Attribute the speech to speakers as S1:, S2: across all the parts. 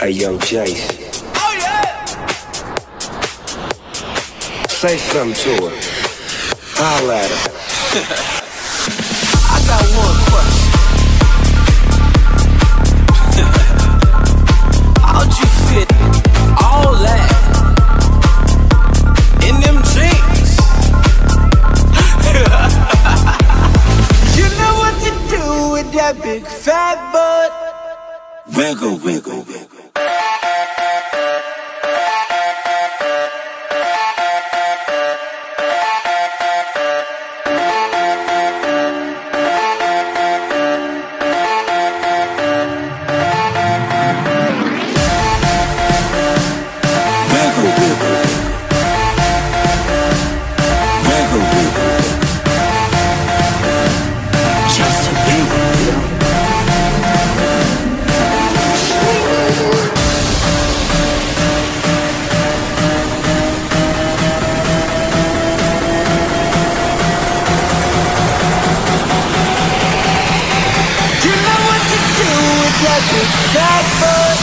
S1: Hey, young Jace.
S2: Oh yeah.
S1: Say something to her. Holla at her.
S2: I got one question. How'd you fit all that in them jeans? you know what to do with that big fat butt.
S1: Wiggle, wiggle, wiggle. Big fat butt.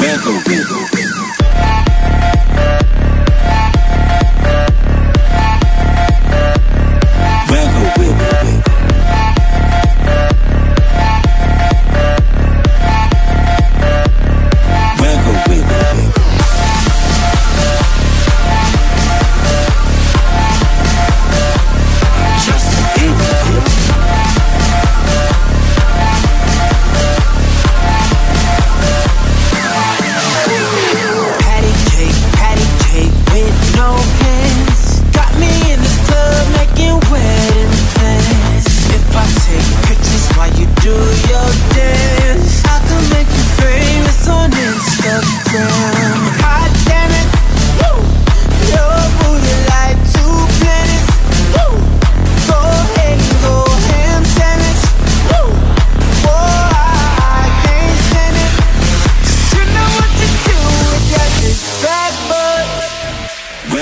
S1: Wiggle, wiggle.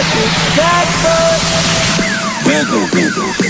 S2: magic jackpot. Wiggle,
S1: wiggle, wiggle.